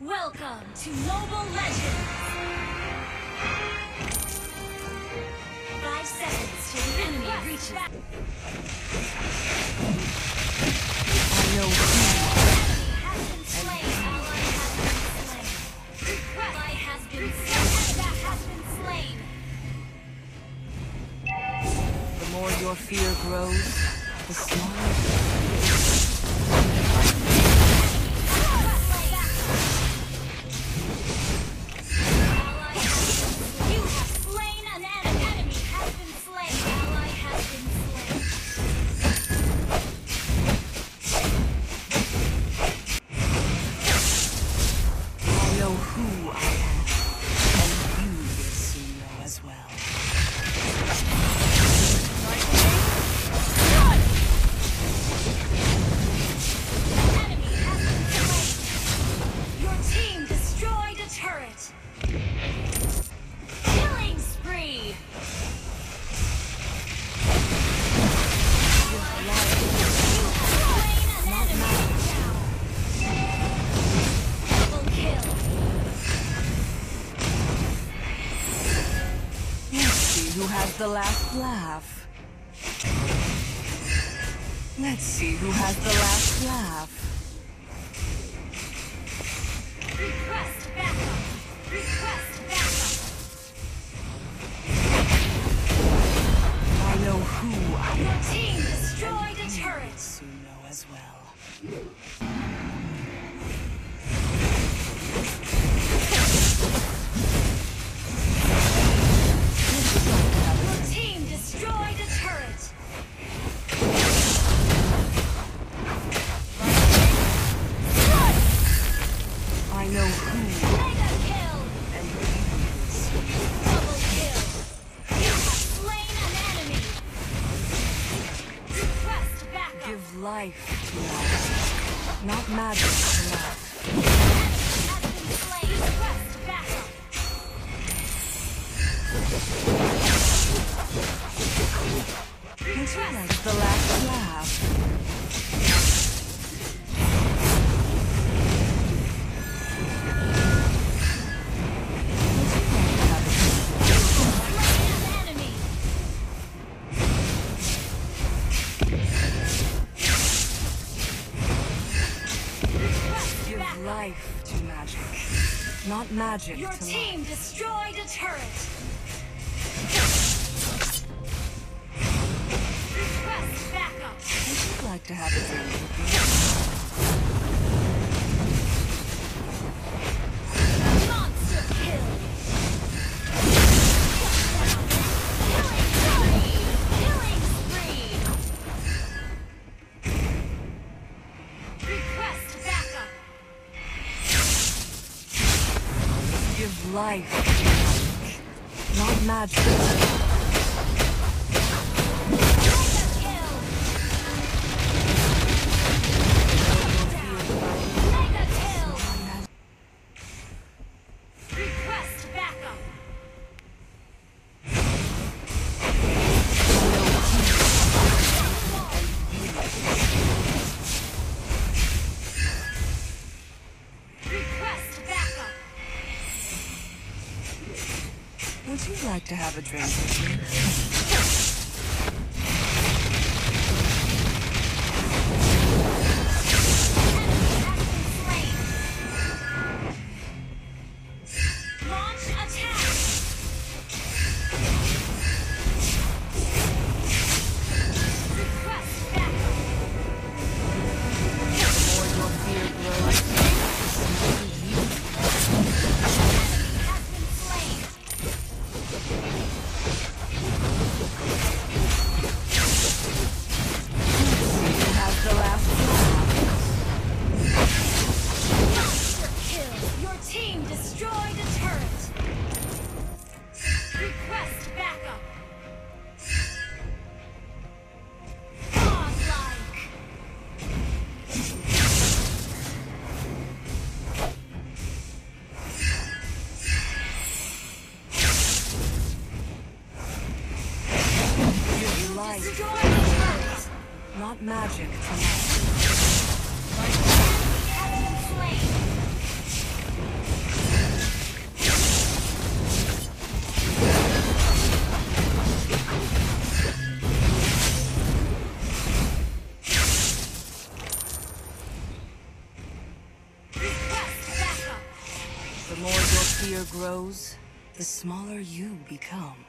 Welcome to Mobile Legends! Five seconds till the enemy reaches. I know the more your fear grows, the smaller. Who has the last laugh. Let's see who has the last laugh. Request backup. Request backup. I know who I am. Your team destroyed a turret. Know as well. Backup. give life to life, not magic to you like the last laugh? Life to magic, not magic Your to life. team destroyed a turret. Request backup. Would you like to have a drink with me? Life. Not magic to have a drink with? Request backup! Godlike! Give life, Destroyed not magic to grows, the smaller you become.